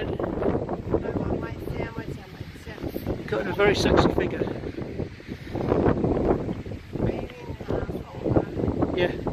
Shannon. I want my sandwich and my chips. Got a very sexy figure. Yeah.